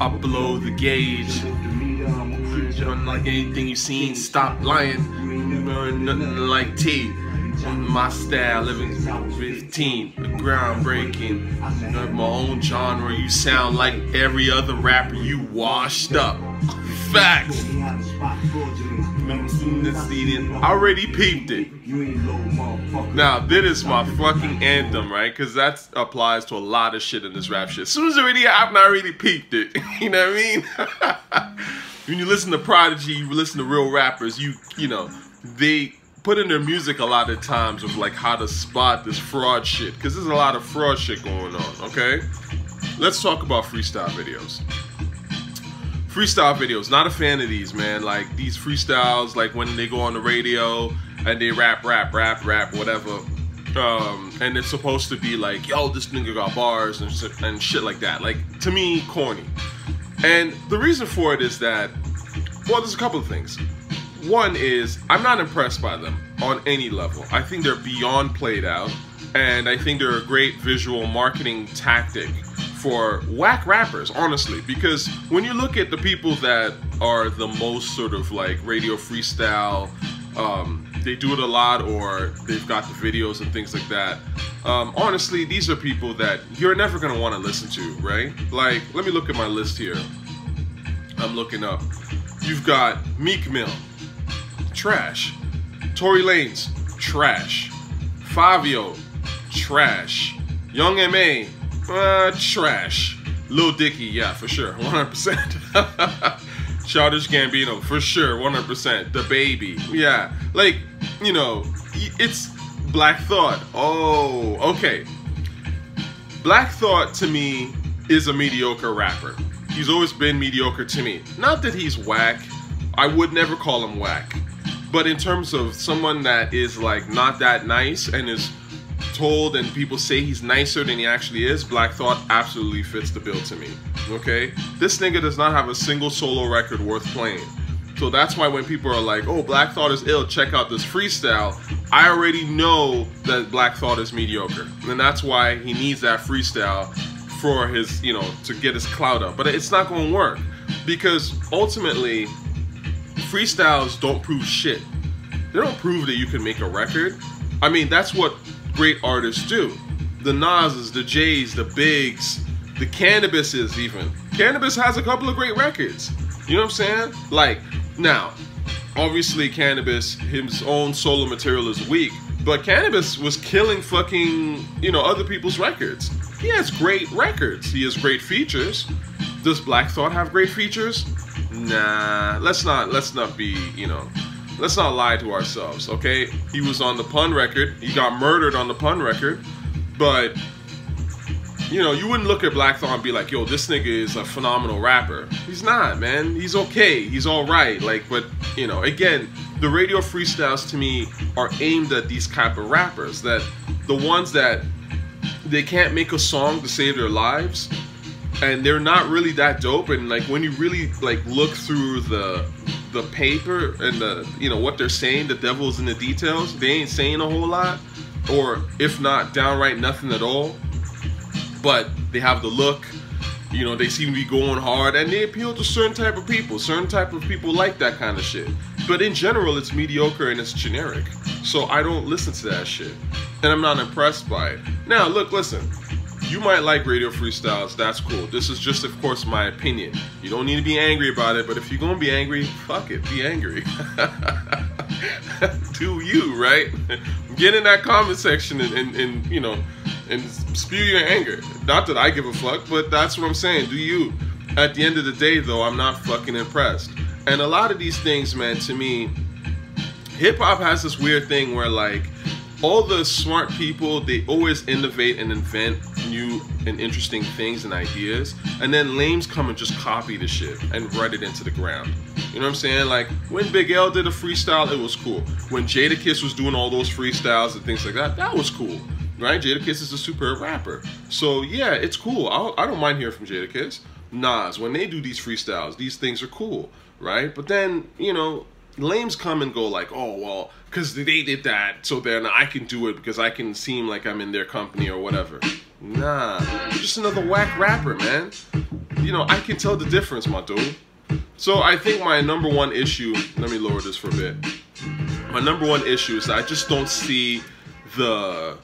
I blow the gauge. Unlike anything you've seen, stop lying. Nothing like T. My style, living 15, groundbreaking. My own genre, you sound like every other rapper, you washed up. Facts. I already peeped it. Now, this is my fucking anthem, right? Because that applies to a lot of shit in this rap shit. As soon as already happened, I already peeped it. you know what I mean? when you listen to Prodigy, you listen to real rappers, you, you know, they put in their music a lot of times of like how to spot this fraud shit. Because there's a lot of fraud shit going on, okay? Let's talk about freestyle videos freestyle videos. Not a fan of these, man. Like these freestyles, like when they go on the radio and they rap, rap, rap, rap, whatever. Um, and it's supposed to be like, yo, this nigga got bars and shit, and shit like that. Like to me, corny. And the reason for it is that, well, there's a couple of things. One is I'm not impressed by them on any level. I think they're beyond played out, and I think they're a great visual marketing tactic for whack rappers, honestly, because when you look at the people that are the most sort of like radio freestyle, um, they do it a lot or they've got the videos and things like that. Um, honestly, these are people that you're never gonna want to listen to, right? Like, let me look at my list here. I'm looking up. You've got Meek Mill, trash. Tory Lanez, trash. Fivio, trash. Young M.A., uh, trash. Lil Dicky, yeah, for sure, 100%. Childish Gambino, for sure, 100%. DaBaby, yeah. Like, you know, it's Black Thought. Oh, okay. Black Thought to me is a mediocre rapper. He's always been mediocre to me. Not that he's whack. I would never call him whack. But in terms of someone that is like not that nice and is told and people say he's nicer than he actually is, Black Thought absolutely fits the bill to me. Okay? This nigga does not have a single solo record worth playing. So that's why when people are like, oh, Black Thought is ill, check out this freestyle, I already know that Black Thought is mediocre. And that's why he needs that freestyle for his, you know, to get his clout up. But it's not going to work because ultimately, freestyles don't prove shit. They don't prove that you can make a record. I mean, that's what great artists do. The Nas's, the Jays, the Bigs, the Canibuses even. Canibus has a couple of great records. You know what I'm saying? Like, now, obviously Canibus, his own solo material is weak, but Canibus was killing fucking, you know, other people's records. He has great records. He has great features. Does Black Thought have great features? Nah, let's not let's not be, you know, let's not lie to ourselves, okay? He was on the pun record. He got murdered on the pun record. But, you know, you wouldn't look at Black Thought and be like, yo, this nigga is a phenomenal rapper. He's not, man. He's okay. He's all right. Like, but, you know, again, the radio freestyles to me are aimed at these type of rappers. That the ones that they can't make a song to save their lives and they're not really that dope and like when you really like look through the the paper and the you know what they're saying the devil's in the details they ain't saying a whole lot or if not downright nothing at all. But they have the look you know they seem to be going hard and they appeal to certain type of people certain type of people like that kind of shit. But in general it's mediocre and it's generic. So i don't listen to that shit. And i'm not impressed by it. Now look listen you might like radio freestyles, that's cool. This is just, of course, my opinion. You don't need to be angry about it, but if you're gonna be angry, fuck it, be angry. Do you, right? Get in that comment section and, and, and, you know, and spew your anger. Not that I give a fuck, but that's what I'm saying. Do you? At the end of the day, though, I'm not fucking impressed. And a lot of these things, man, to me, hip hop has this weird thing where, like, all the smart people they always innovate and invent new and interesting things and ideas and then lames come and just copy the shit and write it into the ground. You know what i'm saying? Like when big l did a freestyle it was cool. When jadakiss was doing all those freestyles and things like that that was cool right? Jadakiss is a superb rapper. So yeah it's cool. I'll, i do not mind hearing from jadakiss nas when they do these freestyles these things are cool right? But then you know lames come and go like oh well because they did that, so then I can do it because I can seem like I'm in their company or whatever. Nah, just another whack rapper, man. you know, I can tell the difference, my dude. So I think my number one issue, let me lower this for a bit. My number one issue is I just don't see the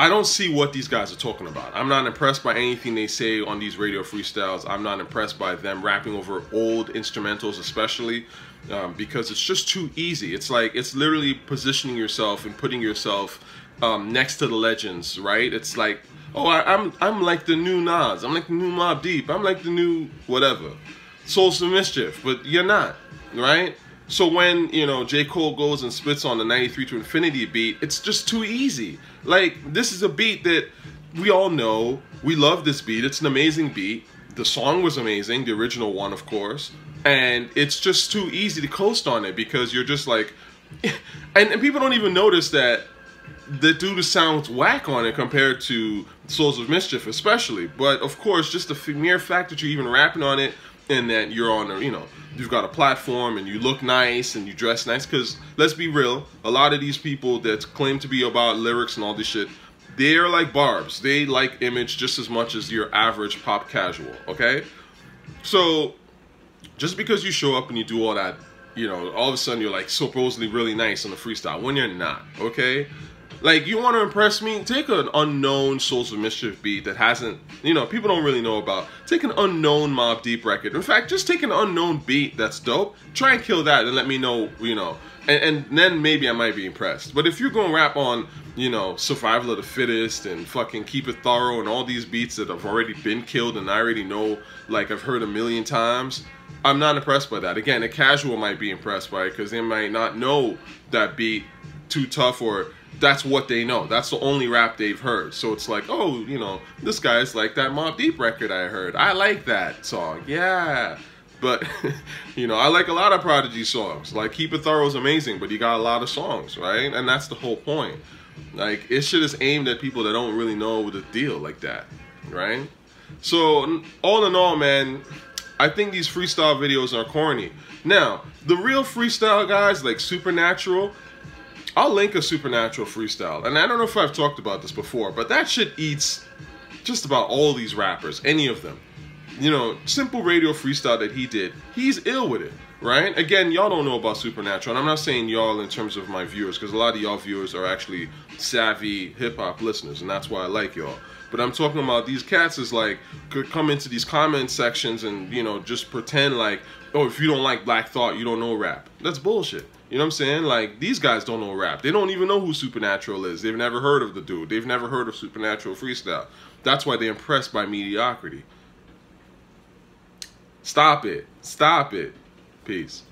I don't see what these guys are talking about. I'm not impressed by anything they say on these radio freestyles. I'm not impressed by them rapping over old instrumentals, especially um, because it's just too easy. It's like it's literally positioning yourself and putting yourself um, next to the legends, right? It's like, oh, I, am I'm, I'm like the new Nas. I'm like the new Mobb Deep. I'm like the new whatever, Souls of Mischief. But you're not, right? So when, you know, J. Cole goes and spits on the 93 to Infinity beat, it's just too easy. Like, this is a beat that we all know. We love this beat. It's an amazing beat. The song was amazing, the original one, of course. And it's just too easy to coast on it because you're just like... and, and people don't even notice that the dude sounds whack on it compared to Souls of Mischief, especially. But, of course, just the mere fact that you're even rapping on it and that you're on a, you know, you've got a platform and you look nice and you dress nice. Because let's be real, a lot of these people that claim to be about lyrics and all this shit, they're like barbs. They like image just as much as your average pop casual, okay? So just because you show up and you do all that, you know, all of a sudden you're like supposedly really nice on the freestyle when you're not, okay? Like, you want to impress me? Take an unknown Souls of Mischief beat that hasn't, you know, people don't really know about. Take an unknown Mobb Deep record. In fact, just take an unknown beat that's dope. Try and kill that and let me know, you know. And, and then maybe I might be impressed. But if you're going to rap on, you know, Survival of the Fittest and fucking Keep It Thorough and all these beats that have already been killed and I already know, like, I've heard a million times, I'm not impressed by that. Again, a casual might be impressed by it because they might not know that beat too tough or that's what they know. That's the only rap they've heard. So it's like, oh, you know, this guy's like that Mobb Deep record I heard. I like that song. Yeah. But, you know, I like a lot of Prodigy songs. Like, Keep It Thorough is amazing, but you got a lot of songs, right? And that's the whole point. Like, it should is aimed at people that don't really know the deal like that, right? So, all in all, man, I think these freestyle videos are corny. Now, the real freestyle guys, like Supernatural, I'll link a Supernatural freestyle. And I don't know if I've talked about this before, but that shit eats just about all these rappers, any of them. You know, simple radio freestyle that he did, he's ill with it, right? Again, y'all don't know about Supernatural, and I'm not saying y'all in terms of my viewers, because a lot of y'all viewers are actually savvy hip hop listeners, and that's why I like y'all. But I'm talking about these cats is like could come into these comment sections and you know just pretend like, oh, if you don't like Black Thought, you don't know rap. That's bullshit. You know what I'm saying? Like, these guys don't know rap. They don't even know who Supernatural is. They've never heard of the dude. They've never heard of Supernatural Freestyle. That's why they're impressed by mediocrity. Stop it. Stop it. Peace.